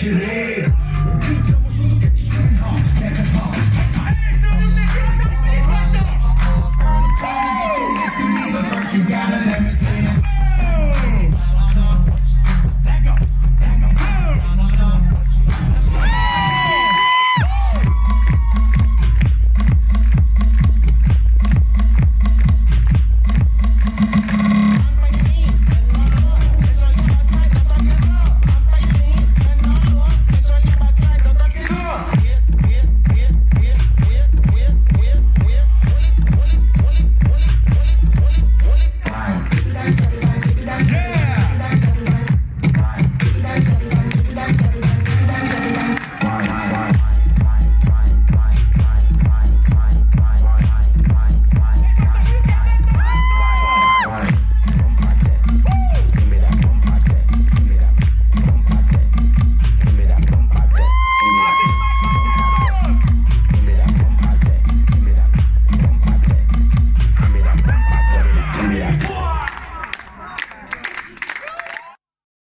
querer. You gotta let